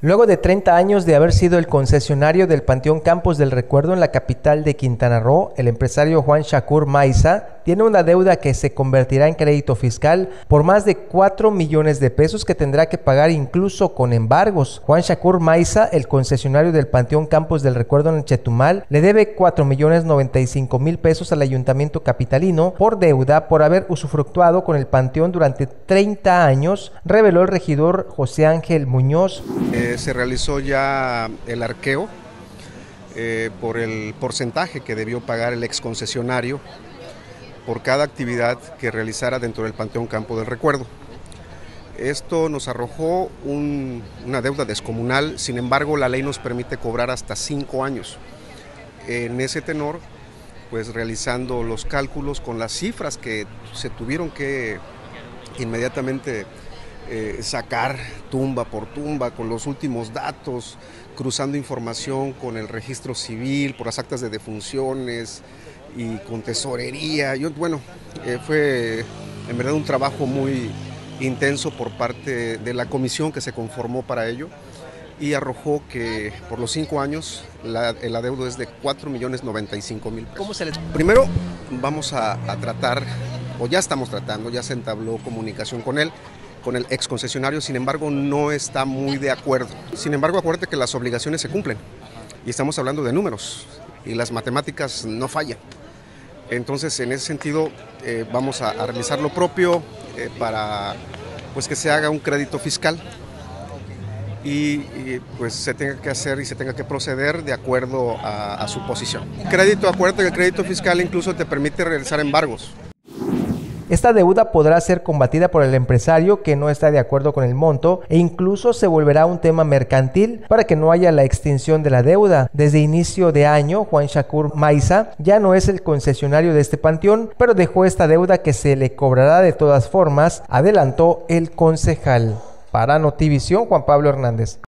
Luego de 30 años de haber sido el concesionario del Panteón Campos del Recuerdo en la capital de Quintana Roo, el empresario Juan Shakur Maiza tiene una deuda que se convertirá en crédito fiscal por más de 4 millones de pesos que tendrá que pagar incluso con embargos. Juan Shakur Maiza, el concesionario del Panteón Campos del Recuerdo en Chetumal, le debe 4 millones 95 mil pesos al ayuntamiento capitalino por deuda por haber usufructuado con el panteón durante 30 años, reveló el regidor José Ángel Muñoz. Eh, se realizó ya el arqueo eh, por el porcentaje que debió pagar el ex concesionario por cada actividad que realizara dentro del Panteón Campo del Recuerdo. Esto nos arrojó una deuda descomunal, sin embargo la ley nos permite cobrar hasta cinco años. En ese tenor, pues realizando los cálculos con las cifras que se tuvieron que inmediatamente eh, sacar tumba por tumba con los últimos datos, cruzando información con el registro civil, por las actas de defunciones y con tesorería. Yo, bueno, eh, fue en verdad un trabajo muy intenso por parte de la comisión que se conformó para ello y arrojó que por los cinco años la, el adeudo es de 4 millones 95 mil pesos. Primero vamos a, a tratar, o ya estamos tratando, ya se entabló comunicación con él, con el ex concesionario, sin embargo no está muy de acuerdo. Sin embargo, acuérdate que las obligaciones se cumplen y estamos hablando de números y las matemáticas no fallan. Entonces, en ese sentido, eh, vamos a, realizar lo propio eh, para pues, que se haga un crédito fiscal y, pues se tenga que hacer y se tenga que proceder de acuerdo a, a su posición. Crédito, acuérdate que el crédito fiscal incluso te permite realizar embargos. Esta deuda podrá ser combatida por el empresario que no está de acuerdo con el monto e incluso se volverá un tema mercantil para que no haya la extinción de la deuda. Desde inicio de año, Juan Shakur Maiza ya no es el concesionario de este panteón, pero dejó esta deuda que se le cobrará de todas formas, adelantó el concejal. Para Notivisión, Juan Pablo Hernández.